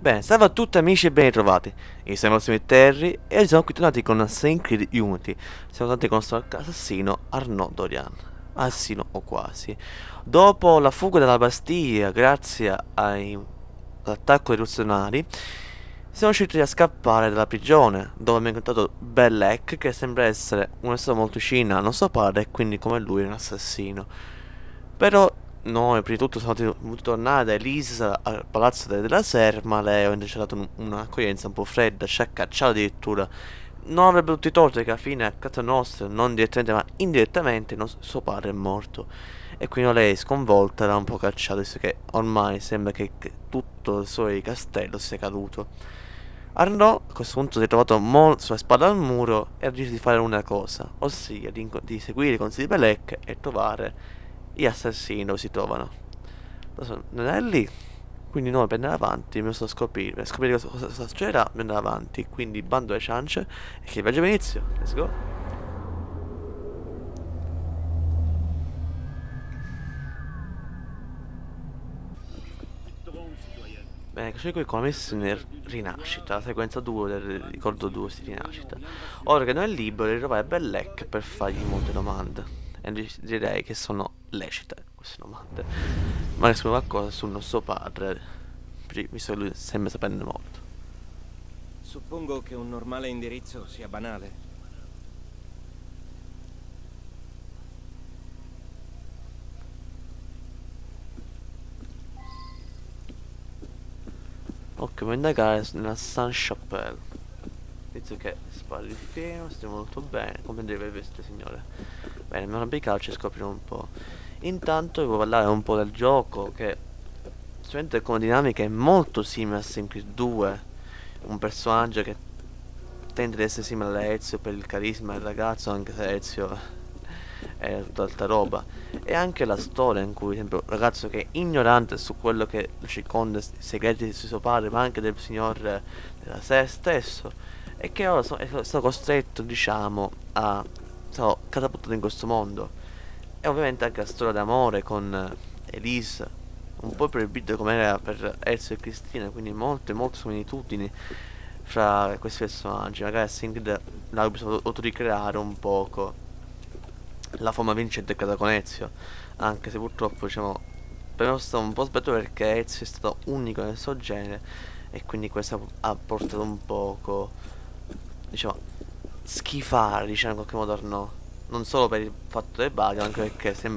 Bene, salve a tutti amici e ben ritrovati. Io sono Massimo Terry e oggi siamo qui tornati con Assassin's Creed Unity. Siamo tornati con il nostro assassino Arnaud Dorian. Assassino o quasi. Dopo la fuga dalla Bastiglia, grazie all'attacco rivoluzionari, siamo riusciti a scappare dalla prigione, dove abbiamo incontrato Bellec, che sembra essere una persona molto vicina al nostro padre e quindi come lui è un assassino. Però noi prima di tutto siamo dovuti tornare da Elisa al palazzo de- della Serma, lei ha invece dato un- un'accoglienza un po' fredda, ci ha cacciato addirittura. Non avrebbe tutti i torti che alla fine a casa nostra, non direttamente ma indirettamente, suo padre è morto. E quindi lei sconvolta l'ha un po' cacciato, visto che ormai sembra che, tutto il suo castello sia caduto. Arnaud a questo punto si è trovato mo- sulla spalla al muro e ha deciso di fare una cosa, ossia di, di seguire i consigli di Belec e trovare gli assassini dove si trovano. Non è lì, quindi noi per andare avanti dobbiamo solo scoprire, per scoprire cosa, cosa, cosa succederà dobbiamo andare avanti, quindi bando alle ciance e che viaggio inizio, let's go. Bene, così qui come missione rinascita, la sequenza 2 del ricordo 2 si rinascita. Ora che non è libero, ritrovare Bellec per fargli molte domande. E di- direi che sono lecite queste domande. Ma sapere qualcosa sul nostro padre, visto che lui sembra saperne molto. Suppongo che un normale indirizzo sia banale. Ok, voglio indagare nella Saint-Chapelle. Inizio che spara il film, stiamo molto bene, come deve vestire signore. Bene, mi arrampicarci e scoprire un po'. Intanto voglio parlare un po' del gioco che sicuramente come dinamica è molto simile a Creed 2. Un personaggio che tende ad essere simile a Ezio per il carisma del ragazzo, anche se Ezio è tutt'altra roba. E anche la storia in cui, esempio, un ragazzo che è ignorante su quello che lo circonda, i segreti di suo padre, ma anche del signor della sé stesso, e che ora è stato costretto, diciamo, a catapultato in questo mondo. E ovviamente anche la storia d'amore con Elise, un po' proibito come era per Ezio e Cristina, quindi molte, molte similitudini fra questi personaggi. Magari Assassin's Creed l'avrebbe potuto ricreare un poco la forma vincente è quella con Ezio, anche se purtroppo diciamo per me è stato un po' sbagliato perché Ezio è stato unico nel suo genere e quindi questo ha portato un poco diciamo schifare diciamo in qualche modo Arnaud non solo per il fatto del bug anche perché se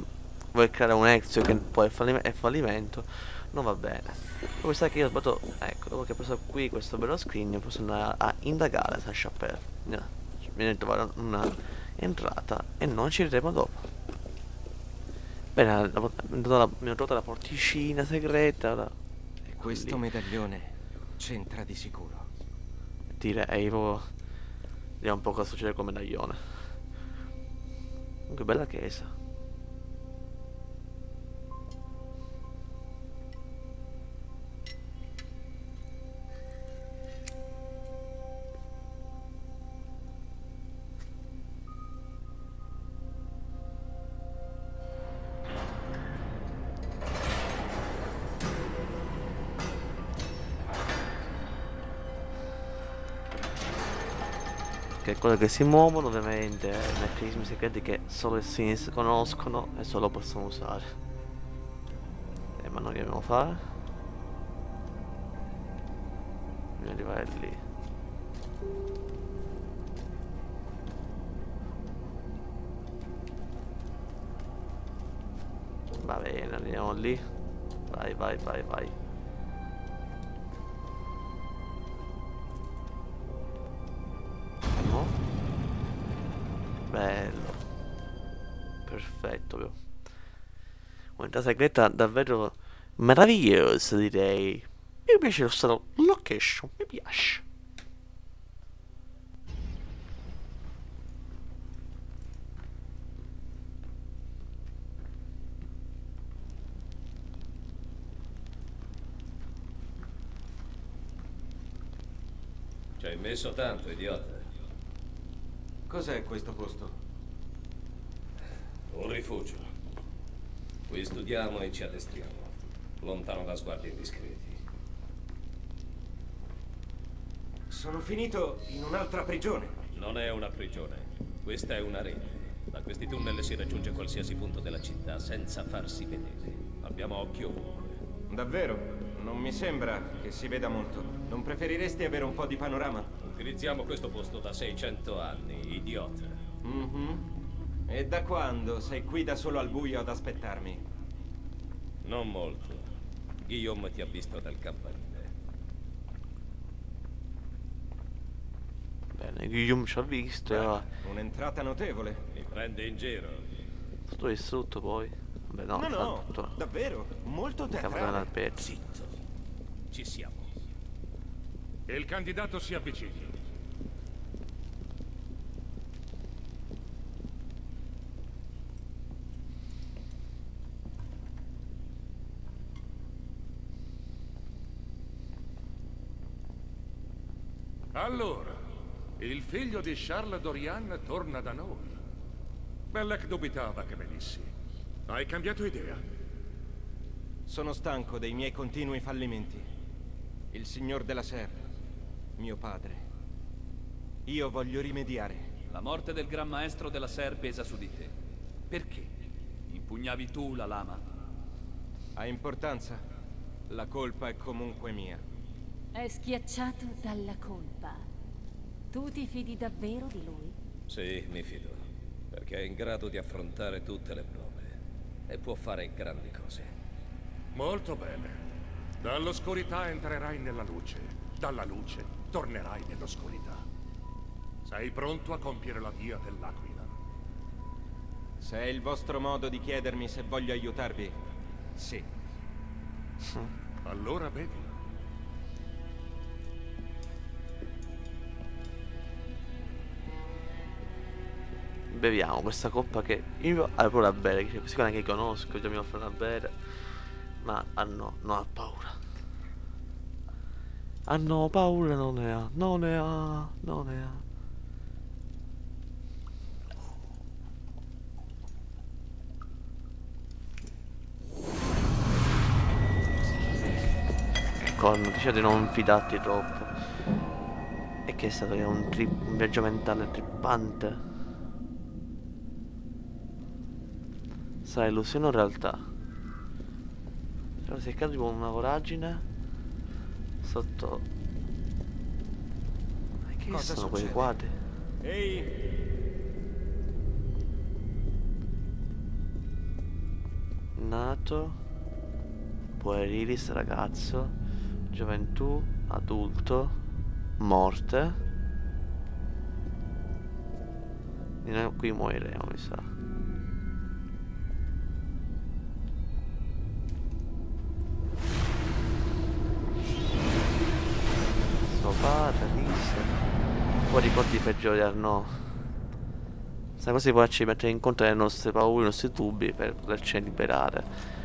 vuoi creare un Ezio che poi è, fallime- è fallimento non va bene poi sa che io ho sbagliato ecco dopo che ho preso qui questo bello screen posso andare a indagare San Chapelle mi viene a trovare una entrata e noi ci vedremo dopo. Bene, la- la- mi hanno trovato la porticina segreta. ora- ecco Questo lì. medaglione c'entra di sicuro. Direi proprio. Vediamo un po' cosa succede col medaglione. Che bella chiesa. Quelle che si muovono ovviamente eh, meccanismi segreti che solo i sinistra conoscono e solo possono usare. E ma noi che dobbiamo fare? Dobbiamo arrivare lì. Va bene, andiamo lì. Vai, vai, vai, vai. Proprio. Un'entrata segreta davvero meravigliosa, direi. Mi piace lo stato location, mi piace. Ci hai messo tanto, idiota. Cos'è questo posto? Un rifugio. Qui studiamo e ci addestriamo, lontano da sguardi indiscreti. sono finito in un'altra prigione. Non è una prigione, questa è una rete. Da questi tunnel si raggiunge qualsiasi punto della città senza farsi vedere. Abbiamo occhio ovunque. Davvero? Non mi sembra che si veda molto. Non preferiresti avere un po' di panorama? Utilizziamo questo posto da 600 anni, idiota. Mhm. E da quando sei qui da solo al buio ad aspettarmi? Non molto. Guillaume ti ha visto dal campanile. Bene, Guillaume ci ha visto e ora Un'entrata notevole. Mi prende in giro. tutto distrutto poi. Vabbè no, No, no, tutto. davvero, molto teatrale. Zitto. Ci siamo. Il candidato si avvicini. Allora, il figlio di Charles Dorian torna da noi. Belleck dubitava che venissi. Hai cambiato idea? Sono stanco dei miei continui fallimenti. Il signor della Serra, mio padre. Io voglio rimediare. La morte del Gran Maestro della Ser pesa su di te. Perché? Impugnavi tu la lama? Ha importanza? La colpa è comunque mia. È schiacciato dalla colpa. Tu ti fidi davvero di lui? Sì, mi fido. Perché è in grado di affrontare tutte le prove. E può fare grandi cose. Molto bene. Dall'oscurità entrerai nella luce. Dalla luce tornerai nell'oscurità. Sei pronto a compiere la via dell'aquila? Se è il vostro modo di chiedermi se voglio aiutarvi, sì. Allora vedi. Beviamo questa coppa che io avevo pure a bere, che questi qua che conosco, già mi offrono a bere. Ma hanno, non ha paura. Hanno paura, non ne ha, non ne ha, non ne ha. Corno, dice di non fidarti troppo. E che è stato un, tri- un viaggio mentale trippante. Sarà illusione o realtà? Si è caduto tipo una voragine sotto. Ma che Cosa sono quei quadri? Ehi! Nato, puerilis ragazzo, gioventù, adulto, morte. Di noi qui moriremo, mi sa. Ricordi peggiori Arnaud. Questa cosa si può ci mettere incontro le nostre paure, i nostri dubbi per poterci liberare.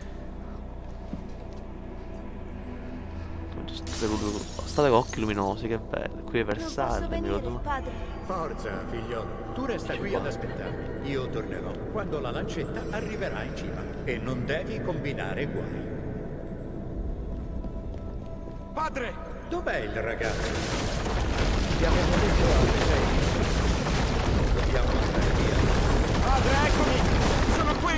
State con occhi luminosi, che bello. Qui è posso mi ricordo. padre. Forza, figliolo. Tu resta qui ad aspettarmi. Io tornerò quando la lancetta arriverà in cima. E non devi combinare guai. Padre! Dov'è il ragazzo? Avevo detto alle sei. Dobbiamo andare via. Padre, eccomi! Sono qui!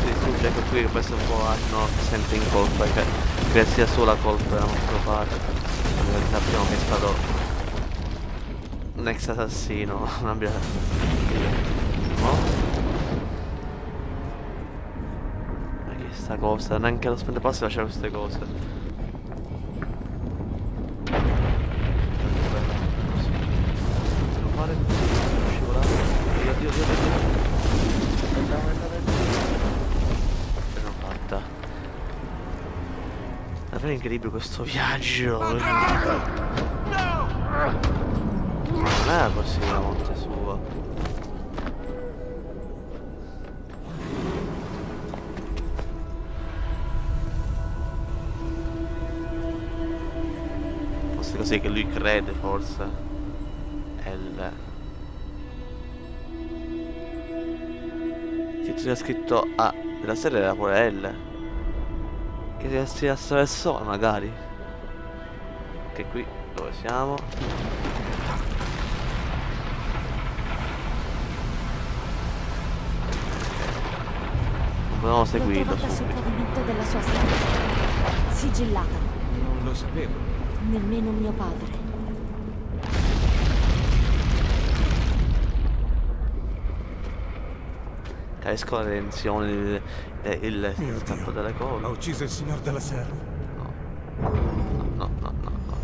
Si distrugge ecco qui che questo un po' hanno sente in colpa che, che sia solo la colpa del nostro padre. Perché sappiamo che è stato un ex assassino, non abbia. No? Ma che sta cosa? Neanche lo spende passo faceva queste cose. Davvero incredibile questo viaggio. Non era così la morte sua. Forse è così che lui crede, forse. È il... Sì, c'era scritto A. Della serie era pure L. Che si attraversò magari. Perché qui dove siamo? Non Dobbiamo seguirlo subito. pavimento della sua stanza. Sigillata. Non lo sapevo. Nemmeno mio padre. Capisco la tensione, il, il, il, il campo Dio, delle cose. ha ucciso il signor della Serra. No, no, no, no,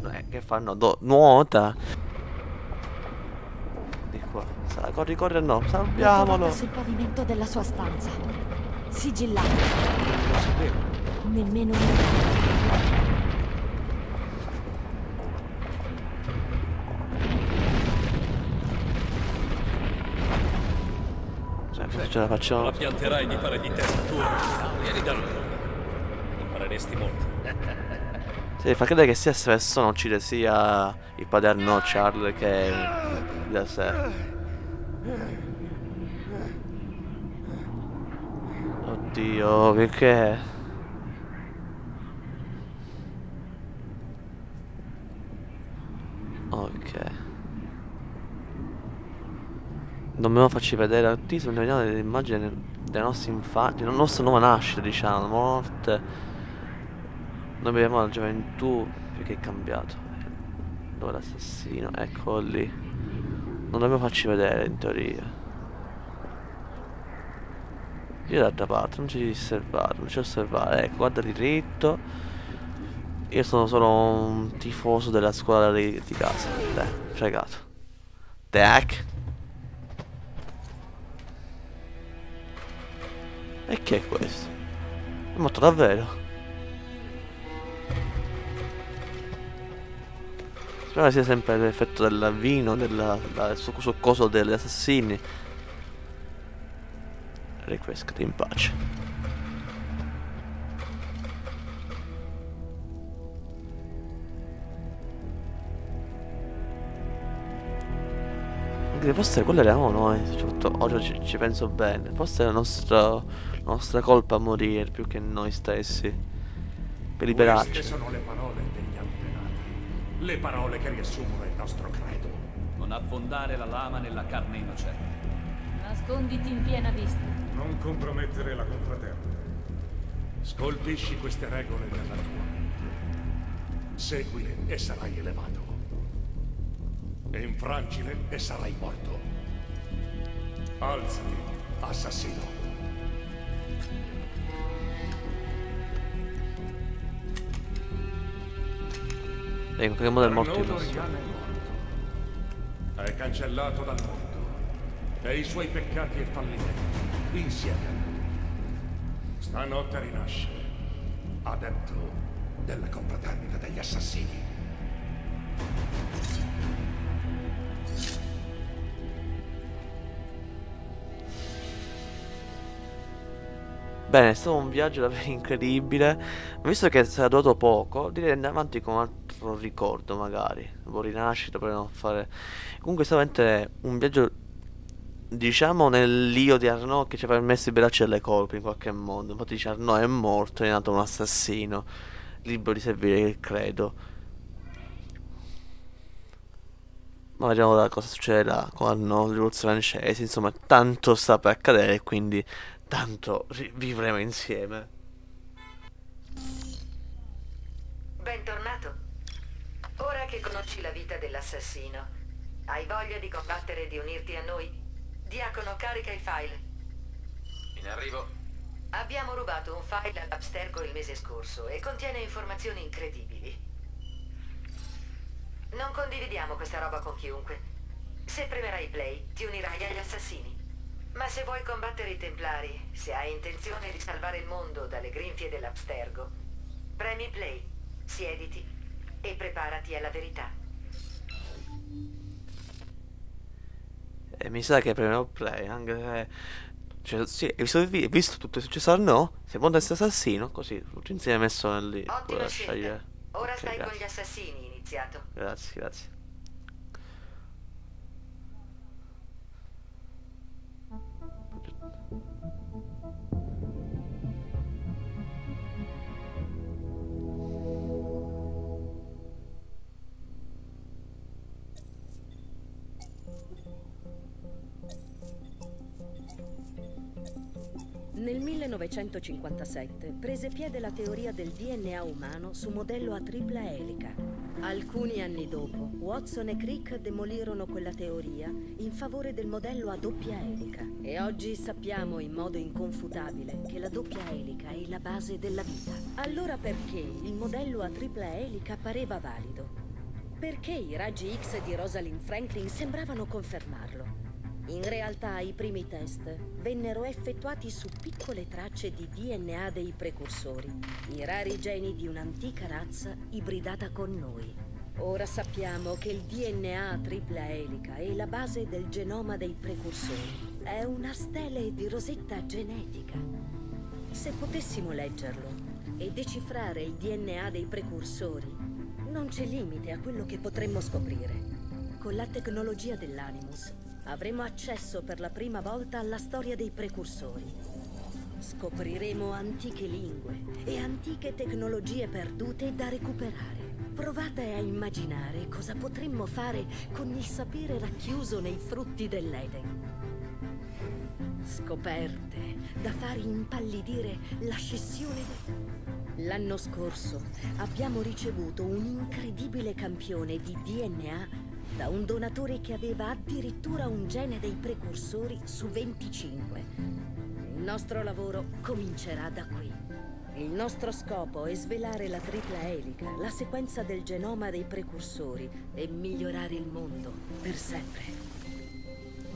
no. Eh, che fanno? Do- nuota. Di qua. Sa, corri, corri, no. Salviamolo. sul pavimento della sua stanza. Sigillata. Non lo sapevo. Nemmeno mio Cioè, ce la facciamo? La pianterai di fare di testa tua. Vieni da noi. Impareresti molto. Sì, fa credere che sia stessa persona a uccide sia il paterno Charles che da sé. Oddio, che che è? Ok. Dobbiamo farci vedere a te sono vediamo delle immagini delle nostre infanti, della nostra nuova nascita, diciamo, morte. Noi vediamo la gioventù più che è cambiato. Dove l'assassino? Eccolo lì. Non dobbiamo farci vedere in teoria. Io d'altra parte non ci osservare, non ci osservare. Ecco, guarda diritto. Io sono solo un tifoso della squadra di, di casa. Dai, fregato. Tac. E che è questo? È morto davvero? Spero sia sempre l'effetto del vino, del suo succoso degli assassini. Requiescati in pace. Forse quello eravamo noi, soprattutto oggi ci, ci penso bene. Forse è la nostra, la nostra colpa morire più che noi stessi. Per liberarci. Queste sono le parole degli antenati. Le parole che riassumono il nostro credo. Non affondare la lama nella carne innocente. Nasconditi in piena vista. Non compromettere la confraternita. Scolpisci queste regole nella tua mente. Seguile e sarai elevato. E infrangile e sarai morto. Alzati, assassino. E in qualche modo è morto il. È cancellato dal mondo. E i suoi peccati e fallimenti, insieme. Stanotte rinasce, adepto della confraternita degli assassini. Bene, è stato un viaggio davvero incredibile. Visto che sarà durato poco, direi di andare avanti con un altro ricordo, magari. Un rinascita, per non fare. Comunque, veramente un viaggio. Diciamo nell'io di Arnaud che ci ha permesso di liberarci dalle colpe in qualche modo. Infatti, dice Arnaud è morto, è nato un assassino, libero di servire il credo. Ma vediamo ora cosa succederà con Arnaud, le rivoluzioni francesi. Insomma, tanto sta per accadere, quindi tanto vivremo insieme. Bentornato. Ora che conosci la vita dell'assassino, hai voglia di combattere e di unirti a noi? Diacono, carica i file. In arrivo. Abbiamo rubato un file all'Abstergo il mese scorso e contiene informazioni incredibili. Non condividiamo questa roba con chiunque. Se premerai play, ti unirai agli assassini. Ma se vuoi combattere i Templari, se hai intenzione di salvare il mondo dalle grinfie dell'Abstergo, premi play, siediti e preparati alla verità. E mi sa che premerò play, anche se... Cioè, sì, visto, il visto tutto è successo a no? Se vuoi essere assassino, così, tutti insieme messo lì. Ottima scelta. Ora Ok, stai con grazie. gli assassini, iniziato. Grazie, grazie. Nel 1957 prese piede la teoria del DNA umano su modello a tripla elica. Alcuni anni dopo, Watson e Crick demolirono quella teoria in favore del modello a doppia elica. E oggi sappiamo in modo inconfutabile che la doppia elica è la base della vita. Allora perché il modello a tripla elica pareva valido? Perché i raggi X di Rosalind Franklin sembravano confermarlo? In realtà i primi test vennero effettuati su piccole tracce di DNA dei precursori, i rari geni di un'antica razza ibridata con noi. Ora sappiamo che il DNA tripla elica è la base del genoma dei precursori. È una stele di rosetta genetica. Se potessimo leggerlo e decifrare il DNA dei precursori, non c'è limite a quello che potremmo scoprire. Con la tecnologia dell'Animus avremo accesso per la prima volta alla storia dei precursori. Scopriremo antiche lingue e antiche tecnologie perdute da recuperare. Provate a immaginare cosa potremmo fare con il sapere racchiuso nei frutti dell'Eden. Scoperte da far impallidire la scissione del... L'anno scorso abbiamo ricevuto un incredibile campione di DNA da un donatore che aveva addirittura un gene dei precursori su 25. Il nostro lavoro comincerà da qui. Il nostro scopo è svelare la tripla elica, la sequenza del genoma dei precursori e migliorare il mondo per sempre.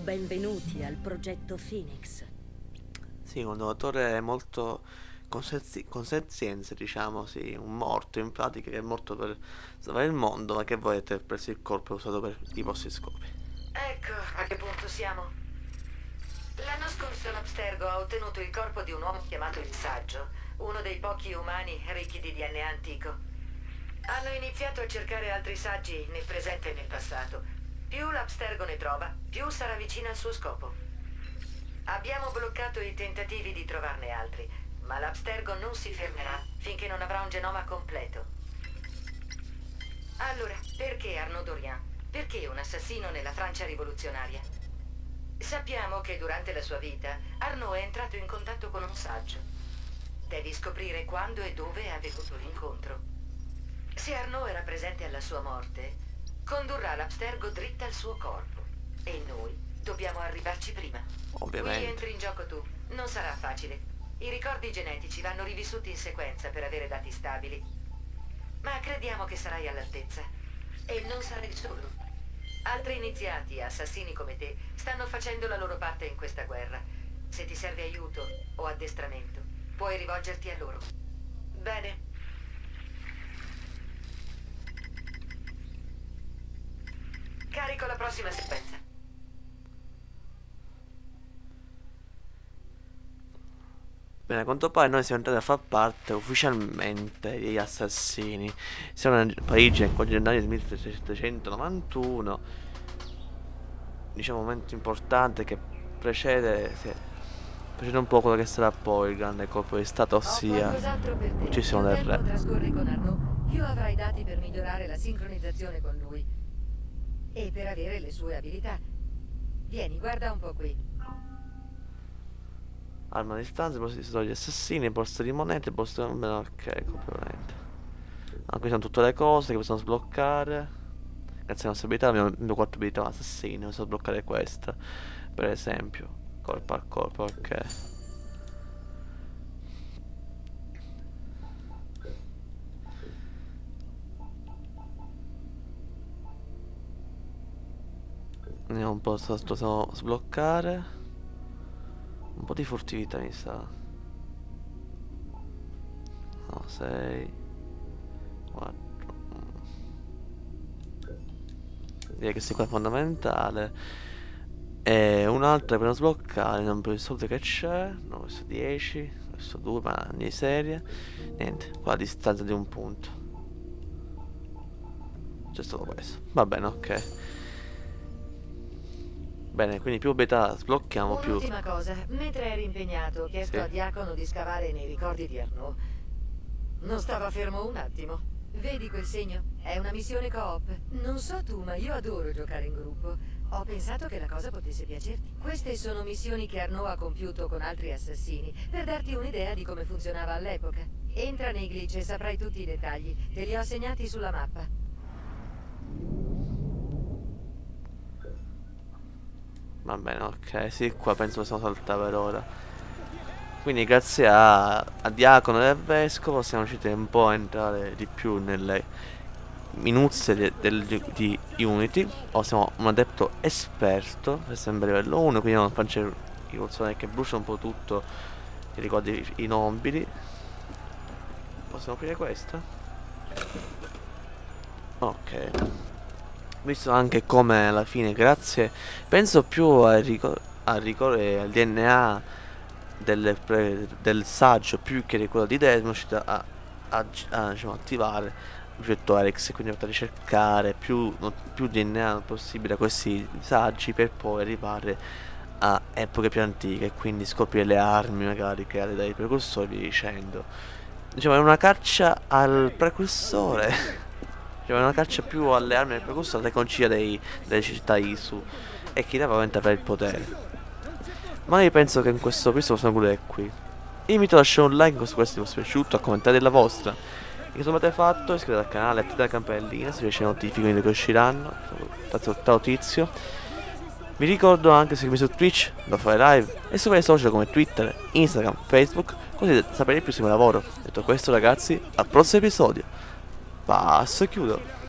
Benvenuti al progetto Phoenix. Sì, un donatore molto consenzienze, diciamo, sì, un morto in pratica che è morto per salvare il mondo, ma che volete preso il corpo usato per i vostri scopi. Ecco a che punto siamo. L'anno scorso l'Abstergo ha ottenuto il corpo di un uomo chiamato il Saggio, uno dei pochi umani ricchi di DNA antico. Hanno iniziato a cercare altri saggi nel presente e nel passato. Più l'Abstergo ne trova, più sarà vicino al suo scopo. Abbiamo bloccato i tentativi di trovarne altri, ma l'Abstergo non si fermerà finché non avrà un genoma completo. Allora, perché Arnaud Dorian? Perché un assassino nella Francia rivoluzionaria? Sappiamo che durante la sua vita Arnaud è entrato in contatto con un saggio. Devi scoprire quando e dove è avvenuto l'incontro. Se Arnaud era presente alla sua morte, condurrà l'Abstergo dritta al suo corpo. E noi dobbiamo arrivarci prima. Ovviamente. Qui entri in gioco tu. Non sarà facile. I ricordi genetici vanno rivissuti in sequenza per avere dati stabili. Ma crediamo che sarai all'altezza. E non sarai solo. Altri iniziati, assassini come te, stanno facendo la loro parte in questa guerra. Se ti serve aiuto o addestramento, puoi rivolgerti a loro. Bene. Carico la prossima sequenza. Bene, a quanto pare noi siamo entrati a far parte ufficialmente degli assassini. Siamo a Parigi nel 4 gennaio del 1791. Diciamo un momento importante che precede, sì, precede un po' quello che sarà poi il grande colpo di Stato, ossia l'uccisione del re. trascorri con Arnaud, più avrai dati per migliorare la sincronizzazione con lui. E per avere le sue abilità. Vieni, guarda un po' qui. Arma a distanza, borsa di soldi assassini, borsa di monete, borsa di... Ok, completamente. Ah, qui sono tutte le cose che possiamo sbloccare. Grazie alle nostre abilità abbiamo, abbiamo 4 abilità assassini, possiamo sbloccare questa. Per esempio. Corpo a corpo, ok. Andiamo un po', possiamo sbloccare. Un po' di furtività mi sa. No, 6 4 Direi che questo qua è fondamentale. E un'altra per sbloccare, non per il solito che c'è. No, questo 10, questo 2, ma di serie. Niente, qua a distanza di un punto. C'è solo questo. Va bene, ok. Bene, quindi più beta sblocchiamo più... Un'ultima cosa, mentre eri impegnato ho chiesto Sì. a Diacono di scavare nei ricordi di Arnaud. Non stava fermo un attimo. Vedi quel segno? È una missione coop. Non so tu, ma io adoro giocare in gruppo. Ho pensato che la cosa potesse piacerti. Queste sono missioni che Arnaud ha compiuto con altri assassini, per darti un'idea di come funzionava all'epoca. Entra nei glitch e saprai tutti i dettagli. Te li ho segnati sulla mappa. Va bene, ok, sì, qua penso possiamo saltare per ora. Quindi grazie a, a Diacono e al Vescovo siamo riusciti un po' a entrare di più nelle minuzie de, del, di Unity. O siamo un adepto esperto, per sempre livello 1, quindi non faccio console che brucia un po' tutto, ti ricordi i, i nobili. Possiamo aprire questa? Ok visto anche come alla fine grazie penso più al ricordo al DNA del, del, saggio più che di quello di Desmond riuscito a, a, a diciamo, attivare il progetto Alex quindi potuto ricercare più, più DNA possibile a questi saggi per poi arrivare a epoche più antiche quindi scoprire le armi magari create dai precursori dicendo diciamo è una caccia al precursore Cioè una caccia più alle armi del percorso alla concia dei, delle città Isu e chi veramente avere il potere. Ma io penso che in questo episodio possiamo concludere qui. Io invito a lasciare un like se questo vi è piaciuto, a commentare la vostra. E se avete fatto, iscrivetevi al canale, attivate la campanellina se riesce notifiche che usciranno. Ciao tizio. Vi ricordo anche seguirmi su Twitch, da fare live e su vari social come Twitter, Instagram, Facebook, così sapere più sul mio lavoro. Detto questo ragazzi, al prossimo episodio. Passo chiudo.